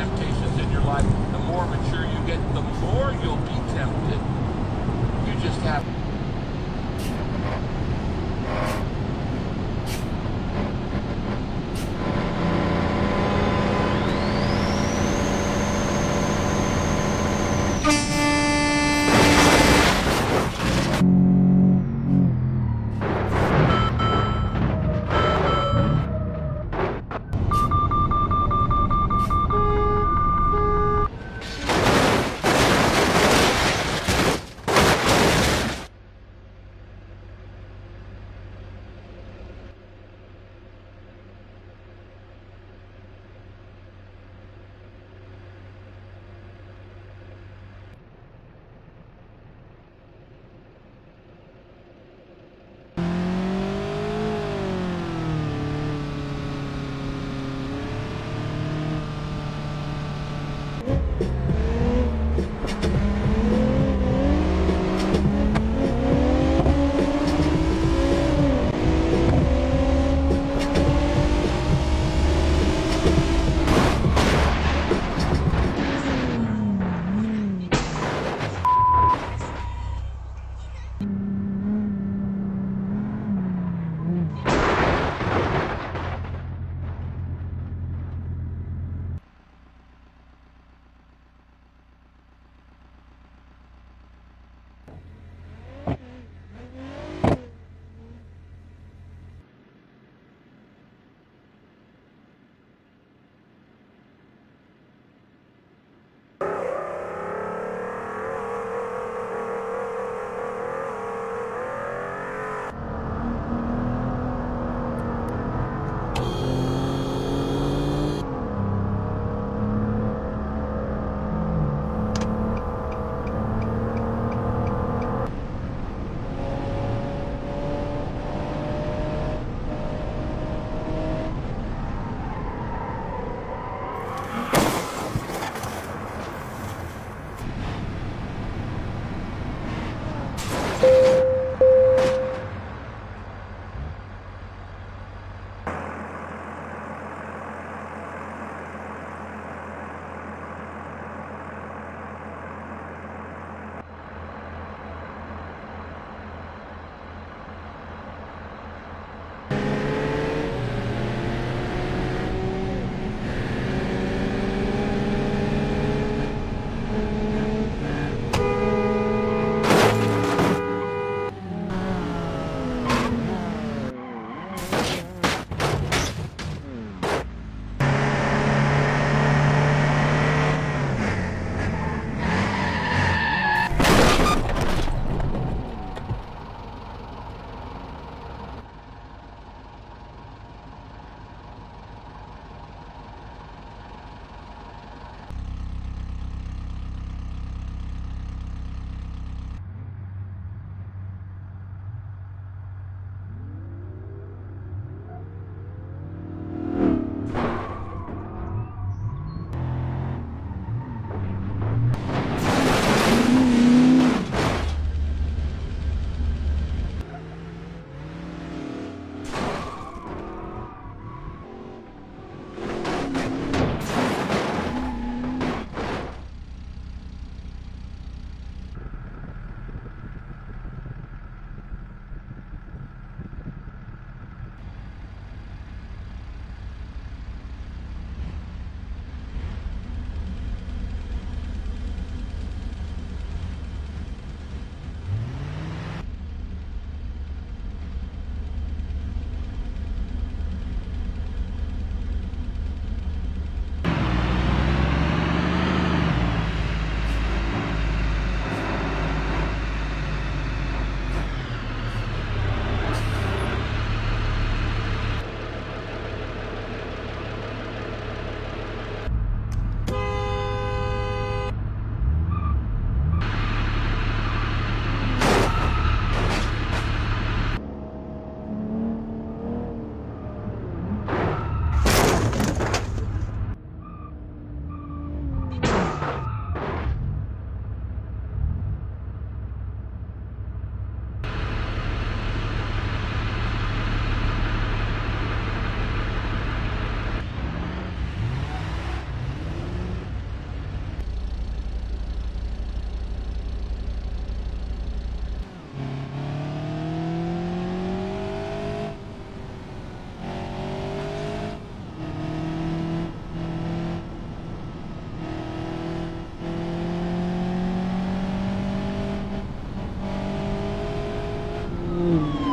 temptations in your life, the more mature you get, the more you'll be tempted. You just have. Mm.